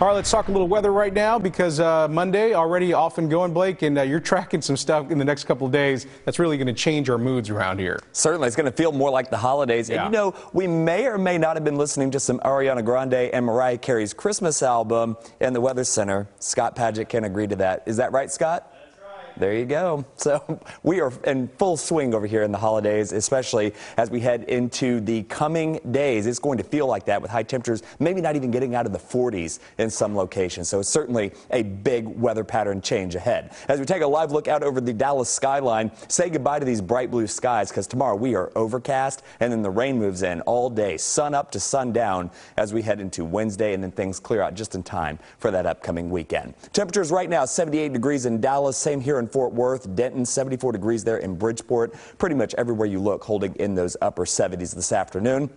All right, let's talk a little weather right now because uh, Monday already off and going, Blake, and uh, you're tracking some stuff in the next couple of days that's really going to change our moods around here. Certainly, it's going to feel more like the holidays. Yeah. And you know, we may or may not have been listening to some Ariana Grande and Mariah Carey's Christmas album in the Weather Center. Scott Paget can agree to that. Is that right, Scott? There you go. So we are in full swing over here in the holidays, especially as we head into the coming days. It's going to feel like that with high temperatures, maybe not even getting out of the 40s in some locations. So it's certainly a big weather pattern change ahead. As we take a live look out over the Dallas skyline, say goodbye to these bright blue skies because tomorrow we are overcast and then the rain moves in all day, sun up to sundown as we head into Wednesday and then things clear out just in time for that upcoming weekend. Temperatures right now 78 degrees in Dallas, same here in in Fort Worth, Denton, 74 degrees there in Bridgeport. Pretty much everywhere you look holding in those upper 70s this afternoon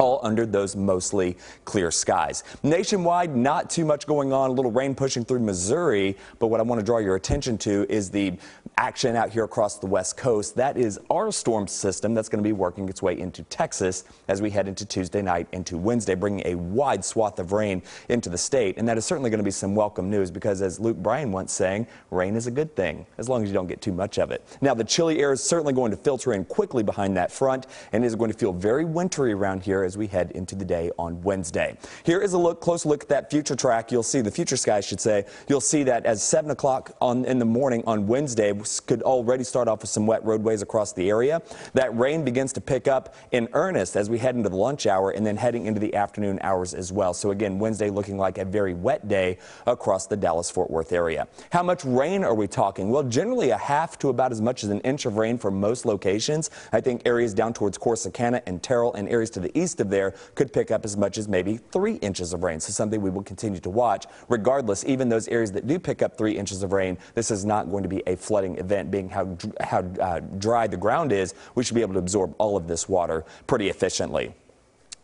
all under those mostly clear skies. Nationwide, not too much going on, a little rain pushing through Missouri, but what I want to draw your attention to is the action out here across the west coast. That is our storm system that's going to be working its way into Texas as we head into Tuesday night into Wednesday, bringing a wide swath of rain into the state. And that is certainly going to be some welcome news because as Luke Bryan once saying, rain is a good thing as long as you don't get too much of it. Now, the chilly air is certainly going to filter in quickly behind that front and is going to feel very wintry around here as we head into the day on Wednesday. Here is a look, close look at that future track. You'll see the future sky, I should say. You'll see that as 7 o'clock in the morning on Wednesday could already start off with some wet roadways across the area. That rain begins to pick up in earnest as we head into the lunch hour and then heading into the afternoon hours as well. So again, Wednesday looking like a very wet day across the Dallas-Fort Worth area. How much rain are we talking? Well, generally a half to about as much as an inch of rain for most locations. I think areas down towards Corsicana and Terrell and areas to the east of there could pick up as much as maybe three inches of rain. So something we will continue to watch. Regardless, even those areas that do pick up three inches of rain, this is not going to be a flooding event, being how, how uh, dry the ground is. We should be able to absorb all of this water pretty efficiently.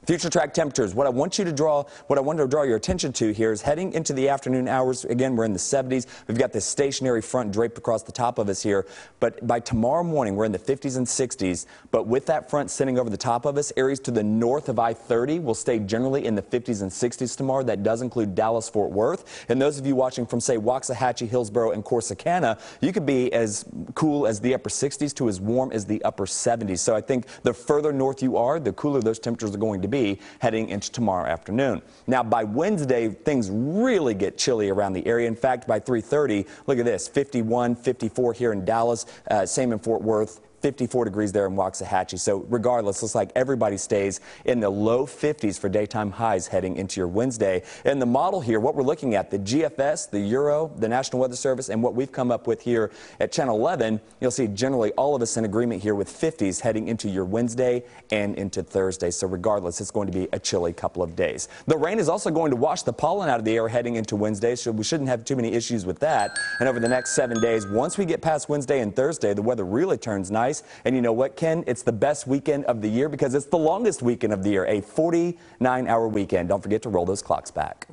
Future track temperatures. What I want you to draw, what I want to draw your attention to here is heading into the afternoon hours. Again, we're in the 70s. We've got this stationary front draped across the top of us here. But by tomorrow morning, we're in the 50s and 60s. But with that front sitting over the top of us, areas to the north of I-30 will stay generally in the 50s and 60s tomorrow. That does include Dallas, Fort Worth. And those of you watching from, say, Waxahachie, Hillsboro, and Corsicana, you could be as cool as the upper 60s to as warm as the upper 70s. So I think the further north you are, the cooler those temperatures are going to be be heading into tomorrow afternoon. Now, by Wednesday, things really get chilly around the area. In fact, by 3.30, look at this, 51, 54 here in Dallas, uh, same in Fort Worth, 54 degrees there in Waxahachie. So regardless, looks like everybody stays in the low 50s for daytime highs heading into your Wednesday. And the model here, what we're looking at, the GFS, the Euro, the National Weather Service, and what we've come up with here at Channel 11, you'll see generally all of us in agreement here with 50s heading into your Wednesday and into Thursday. So regardless, it's going to be a chilly couple of days. The rain is also going to wash the pollen out of the air heading into Wednesday, so we shouldn't have too many issues with that. And over the next seven days, once we get past Wednesday and Thursday, the weather really turns And you know what, Ken? It's the best weekend of the year because it's the longest weekend of the year, a 49 hour weekend. Don't forget to roll those clocks back.